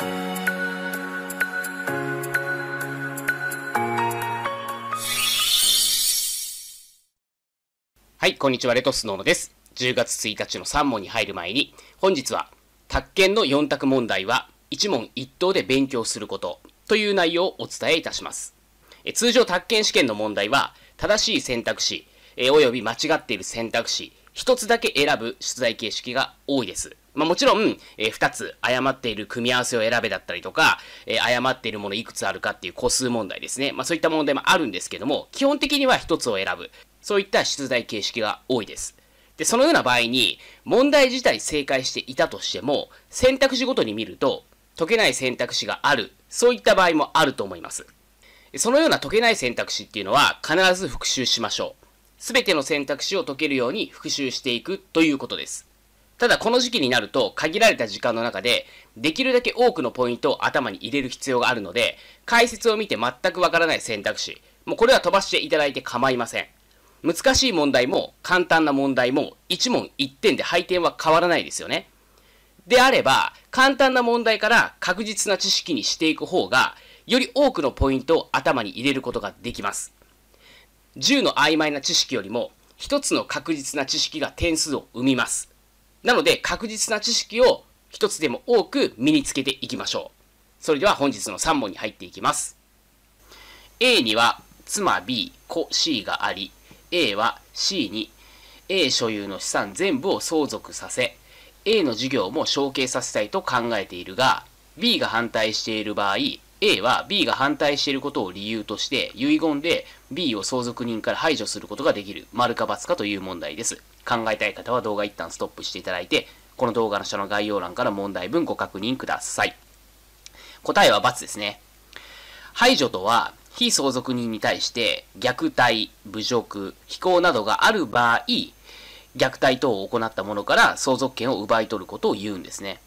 はい、こんにちは、レトスノーノです。10月1日の3問に入る前に、本日は、宅建の4択問題は、一問一答で勉強することという内容をお伝えいたします。え通常、宅建試験の問題は、正しい選択肢、えおよび間違っている選択肢、1つだけ選ぶ出題形式が多いです。まあ、もちろん、えー、2つ誤っている組み合わせを選べだったりとか、えー、誤っているものいくつあるかっていう個数問題ですね。まあ、そういった問題もあるんですけども、基本的には1つを選ぶ。そういった出題形式が多いです。で、そのような場合に、問題自体正解していたとしても、選択肢ごとに見ると、解けない選択肢がある。そういった場合もあると思います。そのような解けない選択肢っていうのは、必ず復習しましょう。すべての選択肢を解けるように復習していくということです。ただこの時期になると限られた時間の中でできるだけ多くのポイントを頭に入れる必要があるので解説を見て全くわからない選択肢もうこれは飛ばしていただいて構いません。難しい問題も簡単な問題も1問1点で配点は変わらないですよね。であれば簡単な問題から確実な知識にしていく方がより多くのポイントを頭に入れることができます。10の曖昧な知識よりも1つの確実な知識が点数を生みます。なので確実な知識を1つでも多く身につけていきましょう。それでは本日の3問に入っていきます。A には妻 B、子 C があり、A は C に A 所有の資産全部を相続させ、A の事業も承継させたいと考えているが、B が反対している場合、A は B が反対していることを理由として遺言で B を相続人から排除することができる丸か×かという問題です。考えたい方は動画一旦ストップしていただいて、この動画の下の概要欄から問題文ご確認ください。答えは×ですね。排除とは、非相続人に対して虐待、侮辱、非行などがある場合、虐待等を行った者から相続権を奪い取ることを言うんですね。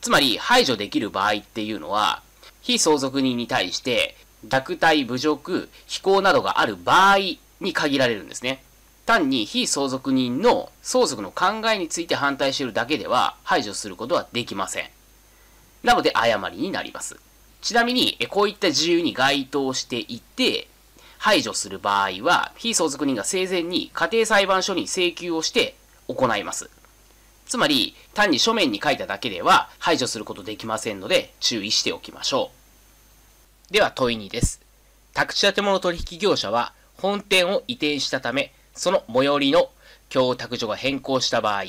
つまり、排除できる場合っていうのは、非相続人に対して虐待、侮辱、非行などがある場合に限られるんですね。単に非相続人の相続の考えについて反対しているだけでは排除することはできません。なので誤りになります。ちなみに、こういった自由に該当していて、排除する場合は、非相続人が生前に家庭裁判所に請求をして行います。つまり、単に書面に書いただけでは排除することできませんので、注意しておきましょう。では問い2です。宅地建物取引業者は本店を移転したため、その最寄りの供託所が変更した場合、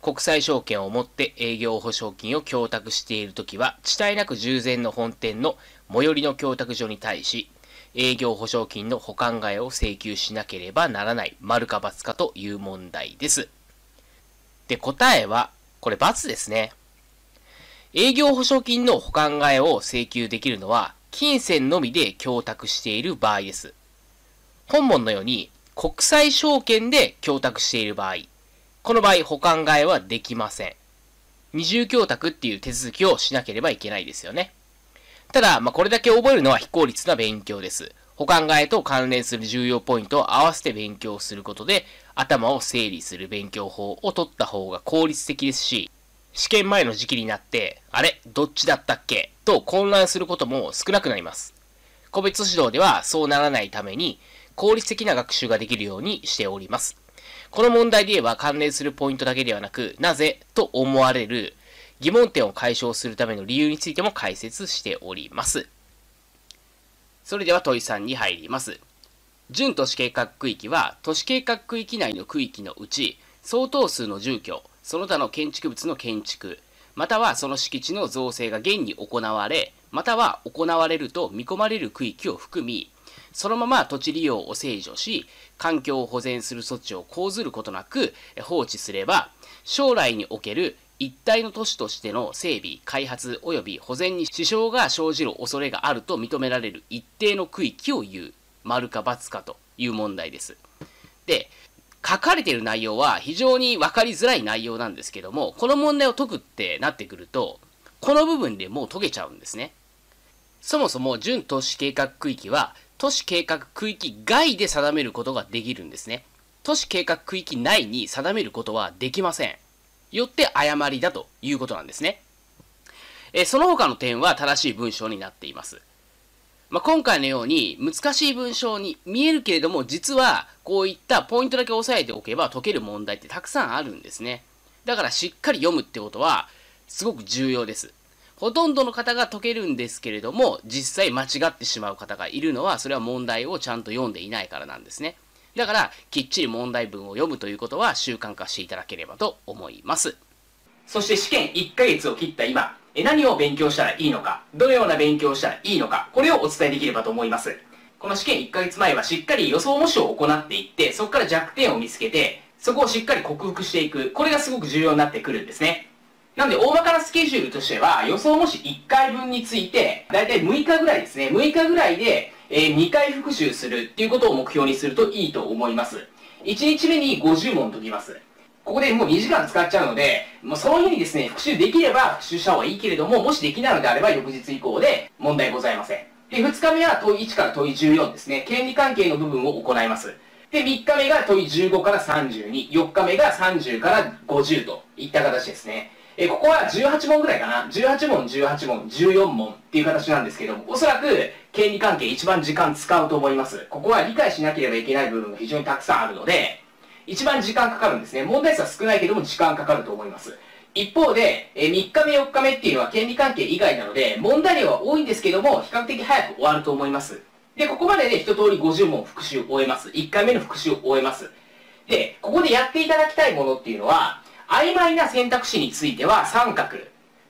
国際証券を持って営業保証金を供託しているときは、地帯なく従前の本店の最寄りの供託所に対し、営業保証金の保管替えを請求しなければならない、丸か×かという問題です。で、答えは、これ×ですね。営業保証金の保管替えを請求できるのは、金銭のみで供託している場合です。本文のように、国際証券で供託している場合、この場合保管替えはできません。二重供託っていう手続きをしなければいけないですよね。ただ、まあ、これだけ覚えるのは非効率な勉強です。保管替えと関連する重要ポイントを合わせて勉強することで、頭を整理する勉強法を取った方が効率的ですし、試験前の時期になって、あれどっちだったっけ？と混乱することも少なくなります。個別指導ではそうならないために、効率的な学習ができるようにしております。この問題で言えば関連するポイントだけではなく、なぜと思われる疑問点を解消するための理由についても解説しております。それでは問い3に入ります。準都市計画区域は、都市計画区域内の区域のうち、相当数の住居、その他の建築物の建築、またはその敷地の造成が現に行われ、または行われると見込まれる区域を含み、そのまま土地利用を制御し、環境を保全する措置を講ずることなく放置すれば、将来における一体の都市としての整備、開発及び保全に支障が生じる恐れがあると認められる一定の区域を言う、丸か×かという問題です。で、書かれている内容は非常に分かりづらい内容なんですけども、この問題を解くってなってくると、この部分でもう解けちゃうんですね。そもそも準都市計画区域は、都市計画区域外で定めることができるんですね。都市計画区域内に定めることはできません。よって誤りだということなんですね。えその他の点は正しい文章になっています。まあ、今回のように難しい文章に見えるけれども、実はこういったポイントだけ押さえておけば解ける問題ってたくさんあるんですね。だからしっかり読むってことはすごく重要です。ほとんどの方が解けるんですけれども、実際間違ってしまう方がいるのは、それは問題をちゃんと読んでいないからなんですね。だから、きっちり問題文を読むということは習慣化していただければと思います。そして試験1ヶ月を切った今、何を勉強したらいいのか、どのような勉強をしたらいいのか、これをお伝えできればと思います。この試験1ヶ月前はしっかり予想模試を行っていって、そこから弱点を見つけて、そこをしっかり克服していく。これがすごく重要になってくるんですね。なんで、大まかなスケジュールとしては、予想模試1回分について、だいたい6日ぐらいですね。6日ぐらいで、えー、2回復習するっていうことを目標にするといいと思います。1日目に50問解きます。ここでもう2時間使っちゃうので、もうその日にですね、復習できれば復習した方がいいけれども、もしできないのであれば翌日以降で問題ございません。で、2日目は問1から問い14ですね。権利関係の部分を行います。で、3日目が問い15から32、4日目が30から50といった形ですね。えここは18問ぐらいかな。18問、18問、14問っていう形なんですけども、おそらく権利関係一番時間使うと思います。ここは理解しなければいけない部分が非常にたくさんあるので、一番時間かかるんですね。問題数は少ないけども時間かかると思います。一方で、え3日目4日目っていうのは権利関係以外なので、問題量は多いんですけども、比較的早く終わると思います。で、ここまでで一通り50問復習を終えます。1回目の復習を終えます。で、ここでやっていただきたいものっていうのは、曖昧な選択肢については三角。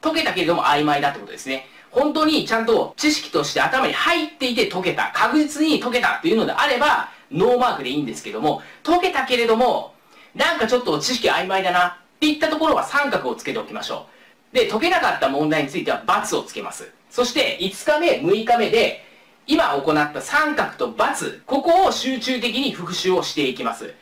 解けたけれども曖昧だってことですね。本当にちゃんと知識として頭に入っていて解けた。確実に解けたっていうのであれば、ノーマークでいいんですけども、解けたけれども、なんかちょっと知識曖昧だなっていったところは三角をつけておきましょう。で、解けなかった問題については×をつけます。そして5日目、6日目で、今行った三角と×、ここを集中的に復習をしていきます。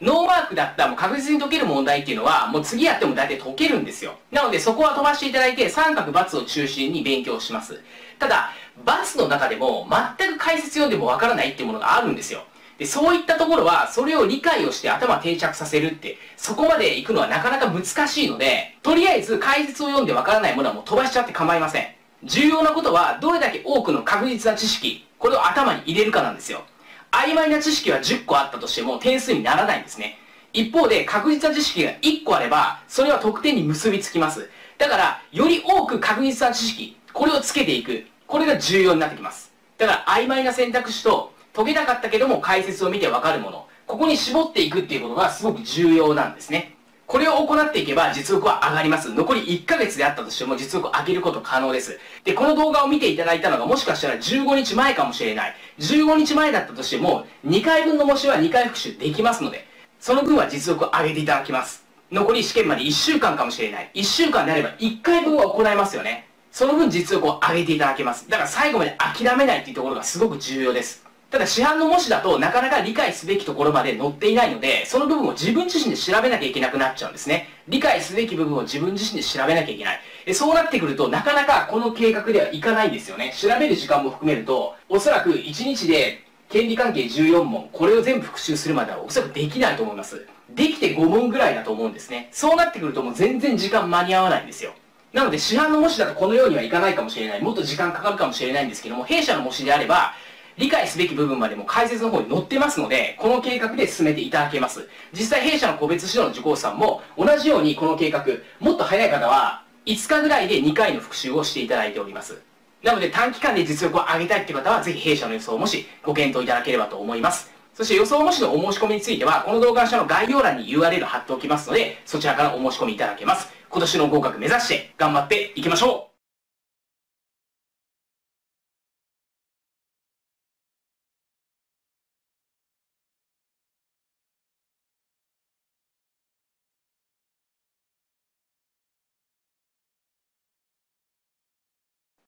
ノーマークだったらもう確実に解ける問題っていうのは、もう次やっても大体解けるんですよ。なのでそこは飛ばしていただいて、三角×を中心に勉強します。ただ、×の中でも全く解説読んでもわからないっていうものがあるんですよ。で、そういったところは、それを理解をして頭定着させるって、そこまで行くのはなかなか難しいので、とりあえず解説を読んでわからないものはもう飛ばしちゃって構いません。重要なことは、どれだけ多くの確実な知識、これを頭に入れるかなんですよ。曖昧な知識は10個あったとしても点数にならないんですね。一方で確実な知識が1個あれば、それは得点に結びつきます。だから、より多く確実な知識、これをつけていく。これが重要になってきます。だから曖昧な選択肢と解けなかったけども解説を見てわかるもの。ここに絞っていくっていうことがすごく重要なんですね。これを行っていけば実力は上がります。残り1ヶ月であったとしても実力を上げること可能です。で、この動画を見ていただいたのがもしかしたら15日前かもしれない。15日前だったとしても、2回分の模試は2回復習できますので、その分は実力を上げていただきます。残り試験まで1週間かもしれない。1週間であれば1回分は行えますよね。その分実力を上げていただけます。だから最後まで諦めないっていうところがすごく重要です。ただ市販の模試だとなかなか理解すべきところまで載っていないので、その部分を自分自身で調べなきゃいけなくなっちゃうんですね。理解すべき部分を自分自身で調べなきゃいけない。そうなってくると、なかなかこの計画ではいかないんですよね。調べる時間も含めると、おそらく1日で権利関係14問、これを全部復習するまではおそらくできないと思います。できて5問ぐらいだと思うんですね。そうなってくるともう全然時間間に合わないんですよ。なので市販の模試だとこのようにはいかないかもしれない。もっと時間かかるかもしれないんですけども、弊社の模試であれば、理解すべき部分までも解説の方に載ってますので、この計画で進めていただけます。実際弊社の個別指導の受講者さんも、同じようにこの計画、もっと早い方は、5日ぐらいで2回の復習をしていただいております。なので短期間で実力を上げたいって方は、ぜひ弊社の予想模試、ご検討いただければと思います。そして予想模試のお申し込みについては、この動画の下の概要欄に URL 貼っておきますので、そちらからお申し込みいただけます。今年の合格目指して頑張っていきましょう